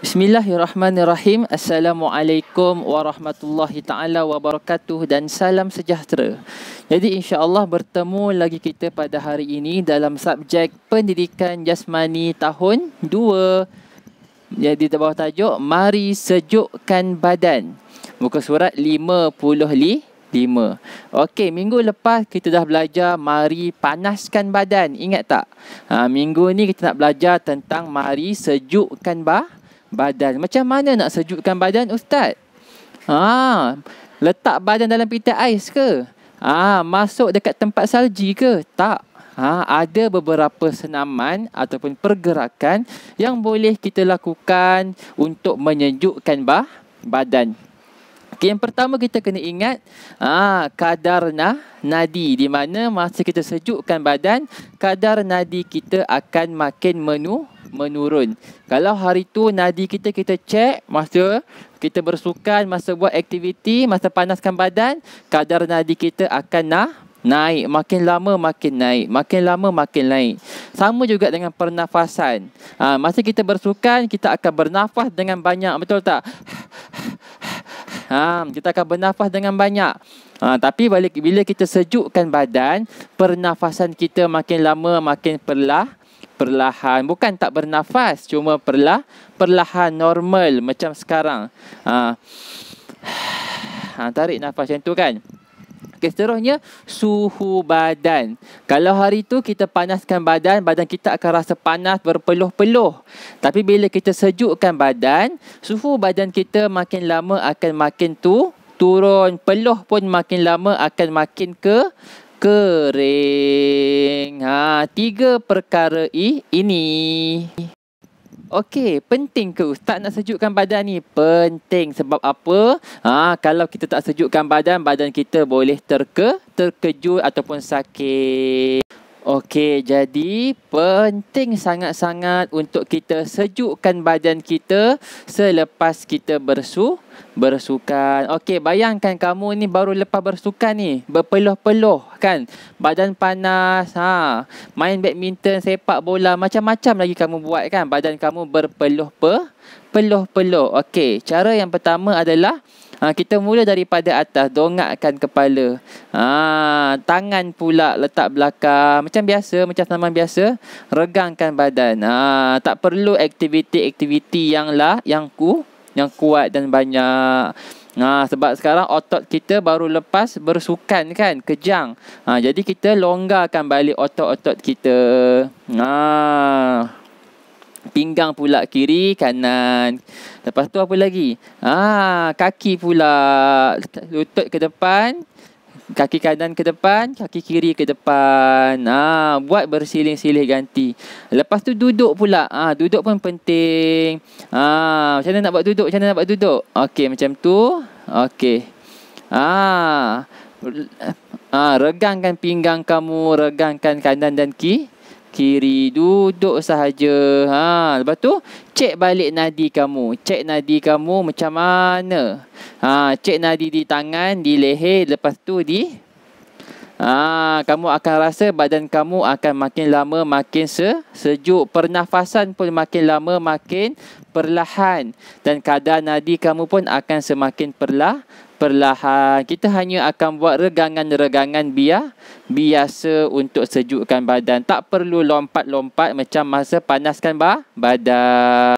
Bismillahirrahmanirrahim. Assalamualaikum warahmatullahi taala wabarakatuh dan salam sejahtera. Jadi insya-Allah bertemu lagi kita pada hari ini dalam subjek pendidikan jasmani tahun 2. Jadi di bawah tajuk Mari sejukkan badan. Muka surat 55. Okey, minggu lepas kita dah belajar mari panaskan badan. Ingat tak? Ha, minggu ni kita nak belajar tentang mari sejukkan badan badan. Macam mana nak sejukkan badan ustaz? Ha, letak badan dalam pita ais ke? Ha, masuk dekat tempat salji ke? Tak. Ha, ada beberapa senaman ataupun pergerakan yang boleh kita lakukan untuk menyejukkan bah badan. Okay, yang pertama kita kena ingat ha, kadar nah, nadi di mana masa kita sejukkan badan kadar nadi kita akan makin menu menurun. Kalau hari tu nadi kita kita cek masa kita bersukan, masa buat aktiviti, masa panaskan badan, kadar nadi kita akan nah naik. Makin lama makin naik. Makin lama makin naik. Sama juga dengan pernafasan. Ha, masa kita bersukan kita akan bernafas dengan banyak. Betul tak? Ha, kita akan bernafas dengan banyak. Ha, tapi balik bila kita sejukkan badan pernafasan kita makin lama makin perlah perlahan bukan tak bernafas cuma perlah perlahan normal macam sekarang ha. ha tarik nafas macam tu kan Okay, seterusnya suhu badan. Kalau hari tu kita panaskan badan, badan kita akan rasa panas berpeluh-peluh. Tapi bila kita sejukkan badan, suhu badan kita makin lama akan makin tu turun. Peluh pun makin lama akan makin ke kering. Ha, tiga perkara i, ini. Okey, penting ke ustaz nak sejukkan badan ni? Penting sebab apa? Ha, kalau kita tak sejukkan badan, badan kita boleh terke, terkejut ataupun sakit. Okey, jadi penting sangat-sangat untuk kita sejukkan badan kita selepas kita bersu bersukan. Okey, bayangkan kamu ni baru lepas bersukan ni, berpeluh-peluh kan. Badan panas, ha. Main badminton, sepak bola, macam-macam lagi kamu buat kan. Badan kamu berpeluh-peluh. Peluh-peluh. Okey, cara yang pertama adalah Ha, kita mula daripada atas, dongakkan kepala. Ha, tangan pula letak belakang. Macam biasa, macam senaman biasa. Regangkan badan. Ha, tak perlu aktiviti-aktiviti yang lah, yang ku, yang kuat dan banyak. Ha, sebab sekarang otot kita baru lepas bersukan kan, kejang. Ha, jadi kita longgarkan balik otot-otot kita. Ha pinggang pula kiri kanan. Lepas tu apa lagi? Ah kaki pula. Lutut ke depan kaki kanan ke depan kaki kiri ke depan. Ah buat bersilih-silih ganti. Lepas tu duduk pula. Ah duduk pun penting. Ah macam mana nak buat duduk? Macam mana nak buat duduk? Okey macam tu. Okey. Ah ah regangkan pinggang kamu regangkan kanan dan kiri kiri duduk sahaja. Ha lepas tu cek balik nadi kamu. Cek nadi kamu macam mana? Ha cek nadi di tangan di leher lepas tu di ha kamu akan rasa badan kamu akan makin lama makin se sejuk. Pernafasan pun makin lama makin perlahan. Dan kadar nadi kamu pun akan semakin perlah perlahan. Kita hanya akan buat regangan-regangan biar biasa untuk sejukkan badan. Tak perlu lompat-lompat macam masa panaskan badan.